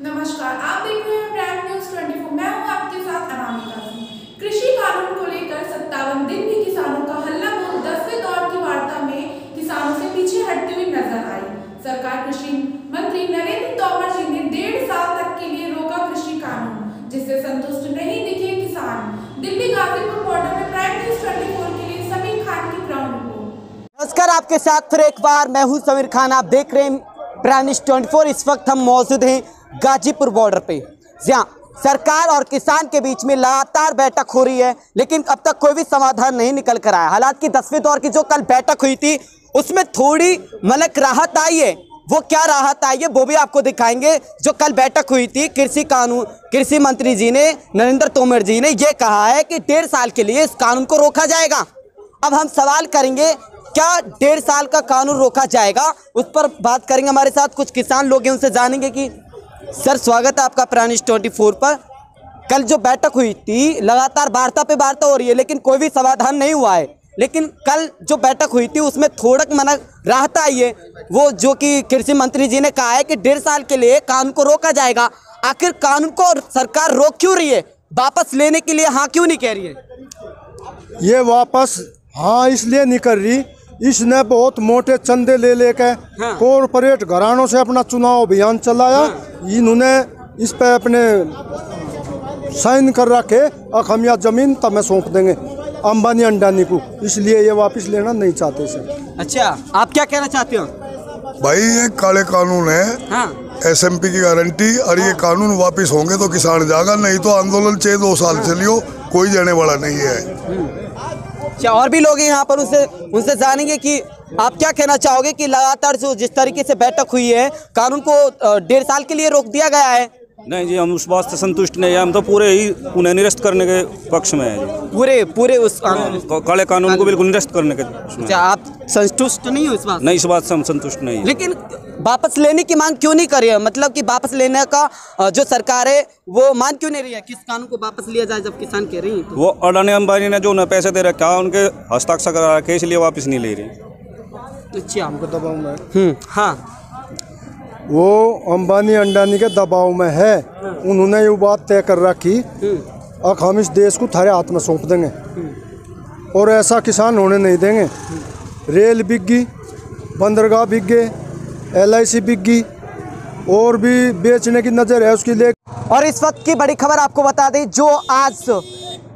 नमस्कार, आप देख रहे हैं प्राइम न्यूज़ 24 मैं हूँ आपके साथ अनामिका सिंह। कृषि कानून को लेकर सत्तावन दिन भी किसानों का हल्ला बोल दसवें दौर की वार्ता में किसानों से पीछे हटती हुई नज़र आई। सरकार कृषि मंत्री नरेंद्र तोमर जी ने डेढ़ साल तक के लिए रोका कृषि कानून, जिससे संतुष्ट नहीं दिखे किसान। दिल्ली गाजीपुर बॉर्डर में प्राइम न्यूज़ 24 के लिए समीर खान की ग्राउंड नमस्कार, आपके साथ फिर एक बार मैं हूँ समीर खान। आप देख रहे हैं प्राइम न्यूज़ 24 इस वक्त हम मौजूद हैं गाजीपुर बॉर्डर पे। जहाँ सरकार और किसान के बीच में लगातार बैठक हो रही है, लेकिन अब तक कोई भी समाधान नहीं निकल कर आया। हालात की दसवीं दौर की जो कल बैठक हुई थी, उसमें थोड़ी मलक राहत आई है। वो क्या राहत आई है, वो भी आपको दिखाएँगे। जो कल बैठक हुई थी, कृषि कानून, कृषि मंत्री जी ने, नरेंद्र तोमर जी ने ये कहा है कि डेढ़ साल के लिए इस कानून को रोका जाएगा। अब हम सवाल करेंगे, क्या डेढ़ साल का कानून रोका जाएगा? उस पर बात करेंगे हमारे साथ। कुछ किसान लोग हैं, उनसे जानेंगे कि सर, स्वागत है आपका प्राणिश ट्वेंटी फोर पर। कल जो बैठक हुई थी, लगातार वार्ता पे वार्ता हो रही है, लेकिन कोई भी समाधान नहीं हुआ है। लेकिन कल जो बैठक हुई थी, उसमें थोड़ा मना राहत आई है। वो जो कि कृषि मंत्री जी ने कहा है कि डेढ़ साल के लिए कानून को रोका जाएगा। आखिर कानून को सरकार रोक क्यों रही है? वापस लेने के लिए हाँ क्यों नहीं कह रही है? ये वापस हाँ इसलिए नहीं कर रही इसने बहुत मोटे चंदे ले लेके हाँ। कॉरपोरेट घरानों से अपना चुनाव अभियान चलाया। इन्होंने इस पे अपने साइन कर रखे यहाँ ज़मीन तब मैं सौंप देंगे अंबानी अंडानी को। इसलिए ये वापस लेना नहीं चाहते सर। अच्छा आप क्या कहना चाहते हो? भाई ये काले कानून है। हाँ। एसएमपी की गारंटी और ये कानून वापस होंगे तो किसान जागा नहीं तो आंदोलन छह दो साल चलियो कोई जाने वाला नहीं है। अच्छा और भी लोग यहाँ पर उनसे उनसे जानेंगे कि आप क्या कहना चाहोगे कि लगातार जो जिस तरीके से बैठक हुई है, कानून को डेढ़ साल के लिए रोक दिया गया है? नहीं जी हम उस बात से संतुष्ट नहीं है। हम तो पूरे ही उन्हें निरस्त करने के पक्ष में है जी। पूरे पूरे उस कानून काले कानून को बिल्कुल निरस्त करने के उसमें अच्छा आप संतुष्ट नहीं हो इस बात से? नहीं इस बात से हम संतुष्ट नहीं है। लेकिन वापस लेने की मांग क्यों नहीं कर रही है? मतलब कि वापस लेने का अ, जो सरकार है वो मान क्यों नहीं रही है? किस कानून को वापस लिया जाए जब किसान कह रही है तो? वो अडानी अंबानी ने जो उन्हें पैसे दे रखा है उनके हस्ताक्षर करा रखे इसलिए वापस नहीं ले रही। अच्छा। दबाव में हम्म हाँ। वो अंबानी अंडानी के दबाव में है। उन्होंने ये बात तय कर रखी। अब हम इस देश को थारे हाथ में सौंप देंगे। और ऐसा किसान होने नहीं देंगे। रेल बिक गई बंदरगाह बिक गए एल आई सी बिक गई और भी बेचने की नज़र है उसकी। ले और इस वक्त की बड़ी खबर आपको बता दें जो आज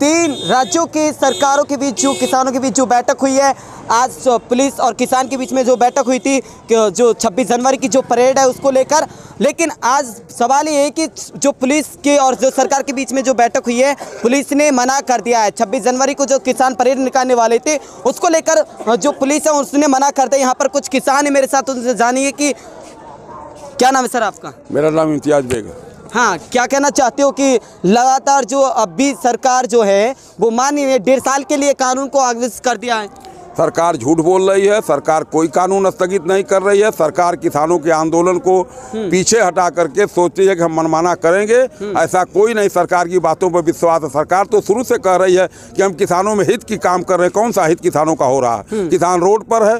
तीन राज्यों की सरकारों के बीच जो, किसानों के बीच जो बैठक हुई है, आज पुलिस और किसान के बीच में जो बैठक हुई थी जो 26 जनवरी की जो परेड है उसको लेकर। लेकिन आज सवाल ये है कि जो पुलिस के और जो सरकार के बीच में जो बैठक हुई है, पुलिस ने मना कर दिया है। 26 जनवरी को जो किसान परेड निकालने वाले थे, उसको लेकर जो पुलिस है, उसने मना कर दिया। यहाँ पर कुछ किसान है मेरे साथ, उनसे जानिए कि क्या नाम है सर आपका? मेरा नाम इम्तियाज़ बेग है हाँ क्या कहना चाहते हो कि लगातार जो अभी सरकार जो है वो मान रही डेढ़ साल के लिए कानून को आगे कर दिया है? सरकार झूठ बोल रही है सरकार कोई कानून स्थगित नहीं कर रही है सरकार किसानों के आंदोलन को पीछे हटा करके सोचती है कि हम मनमाना करेंगे। ऐसा कोई नहीं सरकार की बातों पर विश्वास है। सरकार तो शुरू से कह रही है कि हम किसानों में हित की काम कर रहे हैं। कौन सा हित किसानों का हो रहा है? किसान रोड पर है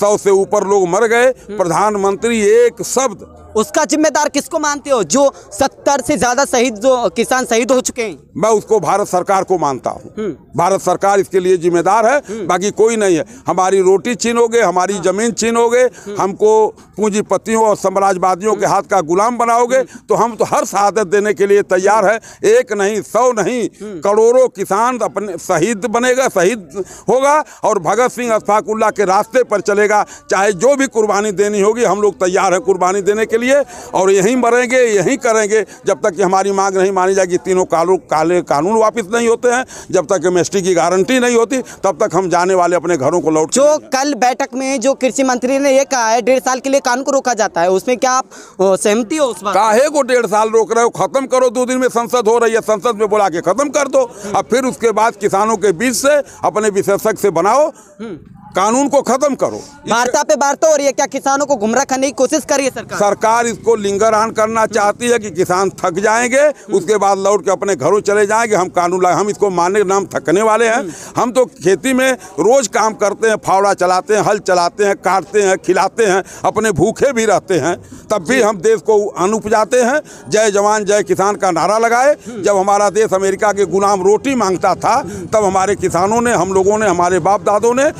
सौ से ऊपर लोग मर गए। प्रधानमंत्री एक शब्द उसका जिम्मेदार किसको मानते हो? जो सत्तर से ज़्यादा शहीद जो किसान शहीद हो चुके हैं। मैं उसको भारत सरकार को मानता हूँ। भारत सरकार इसके लिए जिम्मेदार है बाकी कोई नहीं है। हमारी रोटी छीनोगे हमारी ज़मीन छीनोगे हमको पूंजीपतियों और साम्राज्यवादियों के हाथ का गुलाम बनाओगे तो हम तो हर शहादत देने के लिए तैयार है। एक नहीं सौ नहीं करोड़ों किसान अपने शहीद बनेगा शहीद होगा और भगत सिंह अशफाकुल्ला के रास्ते पर चलेगा। चाहे जो भी कुर्बानी देनी होगी हम लोग तैयार है कुर्बानी देने के लिए। और यहीं मरेंगे यहीं करेंगे। जब तक कि हमारी मांग नहीं मानी जाएगी तीनों कानून काले कानून वापस नहीं होते हैं। जब तक एमएसटी की गारंटी नहीं होती तब तक हम जाने वाले अपने घरों को लौट जो कल बैठक में जो कृषि मंत्री ने ये कहा है डेढ़ साल के लिए कानून को रोका जाता है उसमें क्या आप सहमति हो उस बात काहे को डेढ़ साल रोक रहे हो? खत्म करो दो दिन में संसद हो रही है संसद में बुला के खत्म कर दो। अब फिर उसके बाद किसानों के बीच से अपने विशेषज्ञ से बनाओ। कानून को खत्म करो। वार्ता पे वार्ता हो रही है। क्या किसानों को गुमराह करने की कोशिश कर रही है सरकार? सरकार इसको लिंगरहान करना चाहती है कि किसान थक जाएँगे उसके बाद लौट के अपने घरों चले जाएँगे। हम कानून ला हम इसको मानने के नाम थकने वाले हैं। हम तो खेती में रोज काम करते हैं फावड़ा चलाते हैं हल चलाते हैं काटते हैं खिलाते हैं अपने भूखे भी रहते हैं। तब भी हम देश को अन्न उपजाते हैं। जय जवान जय किसान का नारा लगाए। जब हमारा देश अमेरिका के गुलाम रोटी माँगता था तब हमारे किसानों ने हम लोगों ने हमारे बाप दादों ने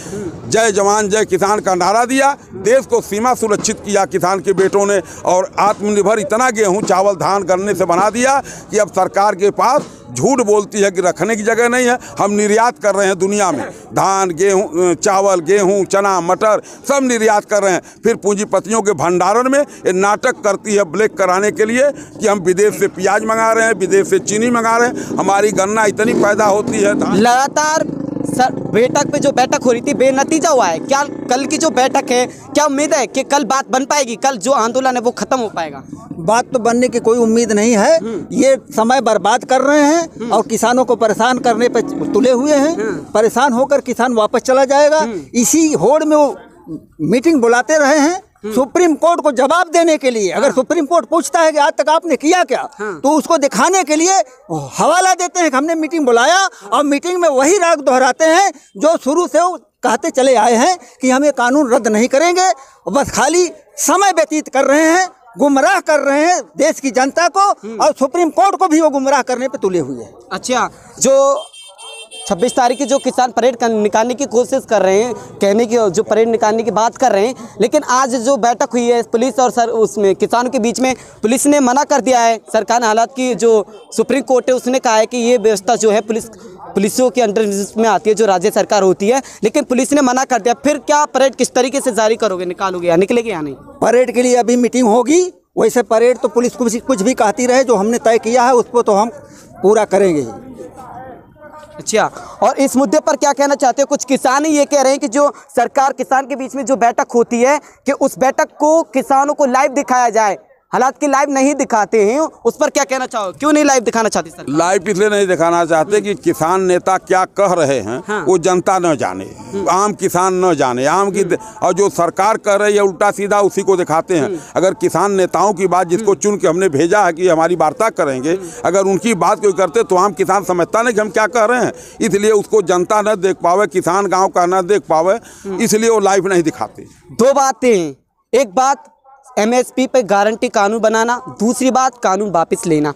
जय जवान, जय किसान का नारा दिया। देश को सीमा सुरक्षित किया किसान के बेटों ने और आत्मनिर्भर इतना गेहूँ, चावल, धान गन्ने से बना दिया कि अब सरकार के पास झूठ बोलती है कि रखने की जगह नहीं है। हम निर्यात कर रहे हैं दुनिया में। धान, गेहूँ चावल, गेहूँ, चना, मटर सब निर्यात कर रहे हैं। फिर पूंजीपतियों के भंडारण में ये नाटक करती है ब्लैक कराने के लिए कि हम विदेश से प्याज मंगा रहे हैं, विदेश से चीनी मंगा रहे हैं। हमारी गन्ना इतनी पैदा होती है लगातार सर बैठक पे जो बैठक हो रही थी बेनतीजा हुआ है। क्या कल की जो बैठक है क्या उम्मीद है कि कल बात बन पाएगी? कल जो आंदोलन है वो खत्म हो पाएगा। बात तो बनने की कोई उम्मीद नहीं है। ये समय बर्बाद कर रहे हैं और किसानों को परेशान करने पे तुले हुए हैं। परेशान होकर किसान वापस चला जाएगा। इसी होड़ में वो मीटिंग बुलाते रहे हैं। सुप्रीम कोर्ट को जवाब देने के लिए अगर सुप्रीम कोर्ट पूछता है कि आज तक आपने किया क्या तो उसको दिखाने के लिए हवाला देते हैं कि हमने मीटिंग बुलाया और मीटिंग में वही राग दोहराते हैं जो शुरू से वो कहते चले आए हैं कि हम ये कानून रद्द नहीं करेंगे बस खाली समय व्यतीत कर रहे हैं गुमराह कर रहे हैं देश की जनता को और सुप्रीम कोर्ट को भी वो गुमराह करने पे तुले हुए हैं। अच्छा। जो 26 तारीख की जो किसान परेड निकालने की कोशिश कर रहे हैं, कहने की जो परेड निकालने की बात कर रहे हैं, लेकिन आज जो बैठक हुई है, पुलिस और सर, उसमें, किसानों के बीच में, पुलिस ने मना कर दिया है। सरकार ने हालात की जो सुप्रीम कोर्ट है, उसने कहा है कि ये व्यवस्था जो है, पुलिस, पुलिसों के अंडर में आती है, जो राज्य सरकार होती है, लेकिन पुलिस ने मना कर दिया। फिर क्या परेड किस तरीके से जारी करोगे, निकालोगे या निकलेगी या नहीं? परेड के लिए अभी मीटिंग होगी। वैसे परेड तो पुलिस कुछ भी कहती रहे, जो हमने तय किया है, उसको तो हम पूरा करेंगे। अच्छा और इस मुद्दे पर क्या कहना चाहते हो? कुछ किसान ही ये कह रहे हैं कि जो सरकार किसान के बीच में जो बैठक होती है, कि उस बैठक को किसानों को लाइव दिखाया जाए। हालात की लाइव नहीं दिखाते हैं उस पर क्या कहना चाहो? क्यों नहीं लाइव दिखाना चाहती सर लाइव इसलिए नहीं दिखाना चाहते कि किसान नेता क्या कह रहे हैं हाँ। वो जनता न जाने आम किसान न जाने आम की और जो सरकार कह रही है उल्टा सीधा उसी को दिखाते हैं। अगर किसान नेताओं की बात जिसको चुन के हमने भेजा है कि हमारी वार्ता करेंगे अगर उनकी बात कोई करते तो आम किसान समझता नहीं कि हम क्या कह रहे हैं। इसलिए उसको जनता न देख पावे किसान गाँव का न देख पावे इसलिए वो लाइव नहीं दिखाते। दो बातें एक बात एमएसपी पे गारंटी कानून बनाना दूसरी बात कानून वापस लेना।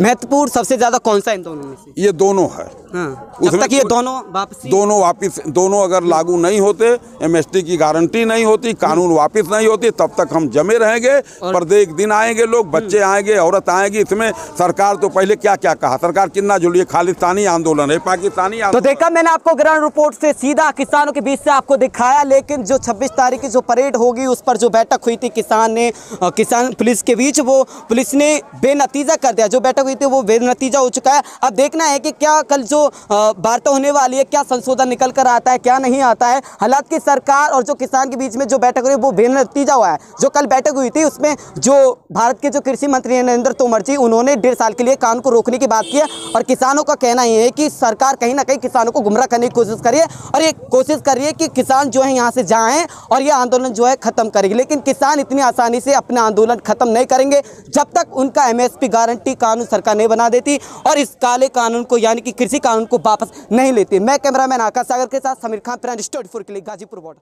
महत्वपूर्ण सबसे ज़्यादा कौन सा इन दोनों में से? ये दोनों है। हाँ जब तक ये दोनों वापसी दोनों वापिस दोनों अगर लागू नहीं होते एमएसटी की गारंटी नहीं होती कानून वापस नहीं होती तब तक हम जमे रहेंगे प्रत्येक दिन आएँगे लोग बच्चे आएँगे औरत आएँगी इसमें सरकार तो पहले क्या क्या कहा? सरकार कितना जुड़ी खालिस्तानी आंदोलन है पाकिस्तानी तो देखा मैंने आपको ग्राउंड रिपोर्ट से सीधा किसानों के बीच से आपको दिखाया लेकिन जो 26 तारीख की जो परेड होगी उस पर जो बैठक हुई थी किसान ने किसान पुलिस के बीच वो पुलिस ने बेनतीजा कर दिया। जो बैठक हुई थी, वो बेनतीजा हो चुका है। अब देखना है कि क्या कल जो वार्ता होने वाली है, क्या संशोधन निकल कर आता है, क्या नहीं आता है। हालात की सरकार और जो किसान के बीच में जो बैठक हुई, वो बेनतीजा हुआ है। जो कल बैठक हुई थी, उसमें जो भारत के जो कृषि मंत्री नरेंद्र तोमर जी, उन्होंने डेढ़ साल के लिए कानून को रोकने की बात की है। और किसानों का कहना ये है कि सरकार कहीं ना कहीं किसानों को गुमराह करने की कोशिश करिए और ये कोशिश कर रही है कि किसान जो है, यहाँ से जाएँ और ये आंदोलन जो है, खत्म करेगी लेकिन किसान इतनी आसानी से अपना आंदोलन खत्म नहीं करेंगे। जब तक उनका एमएसपी गारंटी कानून सरकार नहीं बना देती और इस काले कानून को, यानी कि कृषि कानून को वापस नहीं लेती। मैं कैमरामैन आकाश सागर के साथ समीर खान प्राइम स्टोरी के लिए गाजीपुर बॉर्डर।